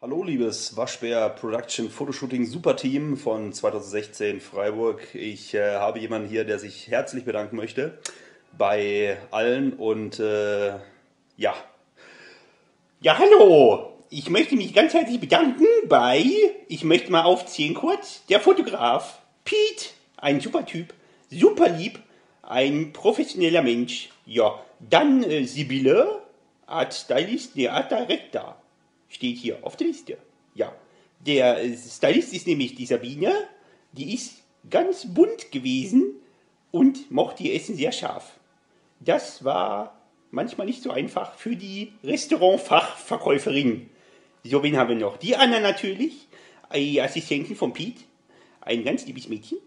Hallo liebes Waschbär Production Fotoshooting Superteam von 2016 Freiburg. Ich äh, habe jemanden hier, der sich herzlich bedanken möchte bei allen und äh, ja. Ja, hallo! Ich möchte mich ganz herzlich bedanken bei, ich möchte mal aufzählen kurz, der Fotograf Pete, ein super Typ, super lieb, ein professioneller Mensch. Ja, dann äh, Sibylle, Art Stylist, der Art Director steht hier auf der Liste. Ja, der Stylist ist nämlich die Sabine, die ist ganz bunt gewesen und mochte ihr Essen sehr scharf. Das war manchmal nicht so einfach für die Restaurantfachverkäuferin. So, wen haben wir noch? Die Anna natürlich, die Assistentin von Pete, ein ganz liebes Mädchen.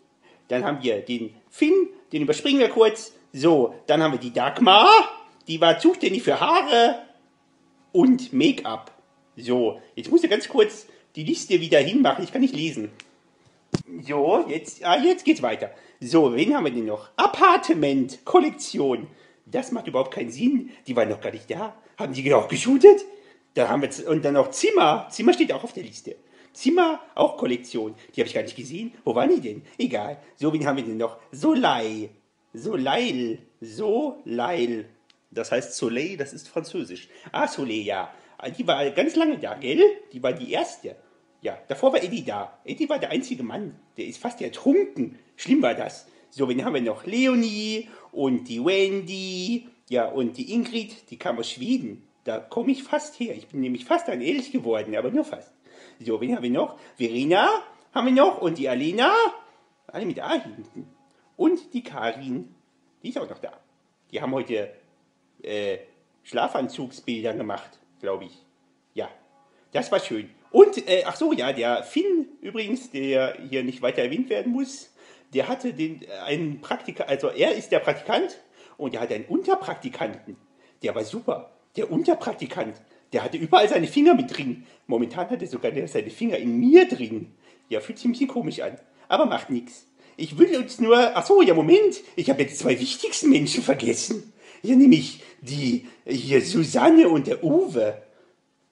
Dann haben wir den Finn, den überspringen wir kurz. So, dann haben wir die Dagmar, die war zuständig für Haare und Make-up. So, jetzt muss ich ganz kurz die Liste wieder hinmachen. Ich kann nicht lesen. So, jetzt, ah, jetzt geht's weiter. So, wen haben wir denn noch? Appartement, Kollektion. Das macht überhaupt keinen Sinn. Die waren noch gar nicht da. Haben die auch geshootet? Da haben wir, und dann noch Zimmer. Zimmer steht auch auf der Liste. Zimmer, auch Kollektion. Die habe ich gar nicht gesehen. Wo waren die denn? Egal. So, wen haben wir denn noch? Soleil. Soleil. Soleil. Das heißt Soleil, das ist französisch. Ah, Soleil, ja. Die war ganz lange da, gell? Die war die erste. Ja, davor war Eddie da. Eddie war der einzige Mann. Der ist fast ertrunken. Schlimm war das. So, wen haben wir noch? Leonie und die Wendy. Ja, und die Ingrid, die kam aus Schweden. Da komme ich fast her. Ich bin nämlich fast ein Ehrlich geworden, aber nur fast. So, wen haben wir noch? Verena haben wir noch und die Alena. Alle mit A hinten. Und die Karin. Die ist auch noch da. Die haben heute äh, Schlafanzugsbilder gemacht glaube ich. Ja, das war schön. Und, äh, ach so, ja, der Finn übrigens, der hier nicht weiter erwähnt werden muss, der hatte den, äh, einen Praktiker, also er ist der Praktikant und er hatte einen Unterpraktikanten. Der war super. Der Unterpraktikant, der hatte überall seine Finger mit drin. Momentan hat er sogar seine Finger in mir drin. Ja, fühlt sich ein bisschen komisch an. Aber macht nichts. Ich will uns nur, ach so, ja, Moment, ich habe jetzt zwei wichtigsten Menschen vergessen. Ja, nämlich die hier Susanne und der Uwe.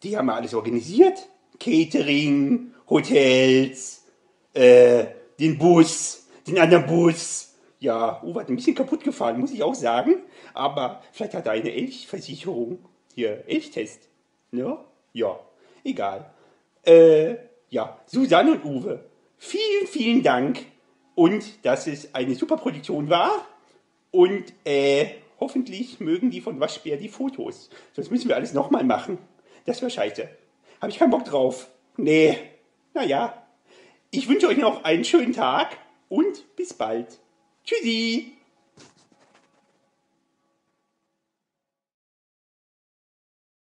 Die haben alles organisiert. Catering, Hotels, äh, den Bus, den anderen Bus. Ja, Uwe hat ein bisschen kaputt gefahren, muss ich auch sagen. Aber vielleicht hat er eine Elchversicherung. Hier, Elchtest. Ja? Ja, egal. Äh, ja, Susanne und Uwe. Vielen, vielen Dank. Und dass es eine super Produktion war. Und, äh, Hoffentlich mögen die von Waschbär die Fotos. Sonst müssen wir alles nochmal machen. Das wäre scheiße. Habe ich keinen Bock drauf. Nee. Naja. Ich wünsche euch noch einen schönen Tag und bis bald. Tschüssi.